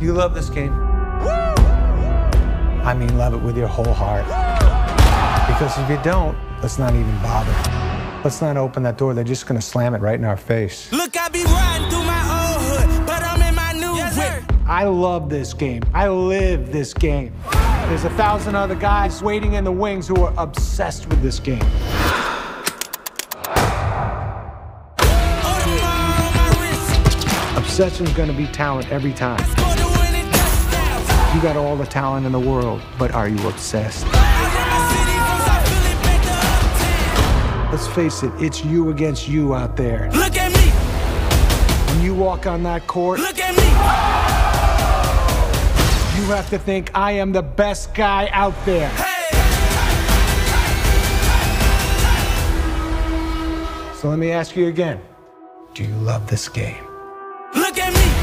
You love this game? I mean, love it with your whole heart. Because if you don't, let's not even bother. Let's not open that door. They're just gonna slam it right in our face. Look, I be riding through my old hood, but I'm in my new whip. I love this game. I live this game. There's a thousand other guys waiting in the wings who are obsessed with this game. Audemars on my wrist. Obsession's gonna be talent every time. You got all the talent in the world, but are you obsessed? I run my city from South Philly back to uptown. Let's face it, it's you against you out there. Look at me, When you walk on that court, look at me. you have to think, I am the best guy out there. Hey, So let me ask you again do you love this game? look at me.